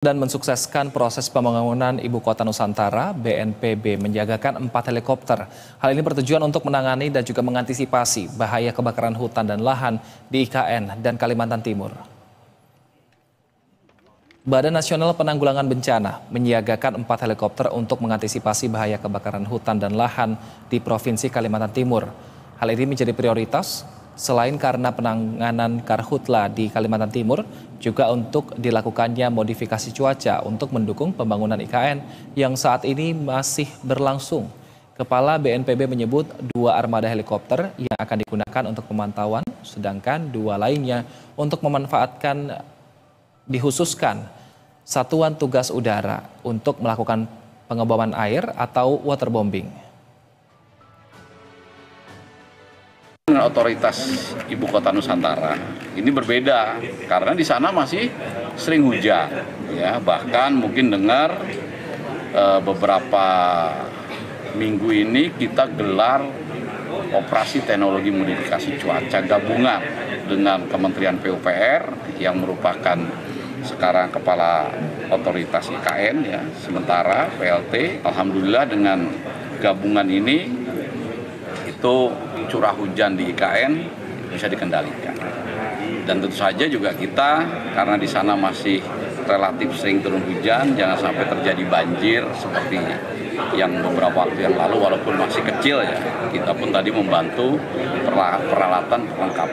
dan mensukseskan proses pembangunan Ibu Kota Nusantara, BNPB menjagakan empat helikopter. Hal ini bertujuan untuk menangani dan juga mengantisipasi bahaya kebakaran hutan dan lahan di IKN dan Kalimantan Timur. Badan Nasional Penanggulangan Bencana menyiagakan empat helikopter untuk mengantisipasi bahaya kebakaran hutan dan lahan di Provinsi Kalimantan Timur. Hal ini menjadi prioritas selain karena penanganan karhutla di Kalimantan Timur, juga untuk dilakukannya modifikasi cuaca untuk mendukung pembangunan IKN yang saat ini masih berlangsung. Kepala BNPB menyebut dua armada helikopter yang akan digunakan untuk pemantauan, sedangkan dua lainnya untuk memanfaatkan dikhususkan Satuan Tugas Udara untuk melakukan pengeboman air atau waterbombing. Dengan otoritas ibu kota Nusantara. Ini berbeda karena di sana masih sering hujan, ya. Bahkan mungkin dengar e, beberapa minggu ini kita gelar operasi teknologi modifikasi cuaca gabungan dengan Kementerian PUPR yang merupakan sekarang kepala otoritas IKN ya. Sementara PLT alhamdulillah dengan gabungan ini itu curah hujan di IKN bisa dikendalikan. Dan tentu saja juga kita karena di sana masih relatif sering turun hujan jangan sampai terjadi banjir seperti yang beberapa waktu yang lalu walaupun masih kecil ya. Kita pun tadi membantu peralatan perlengkapan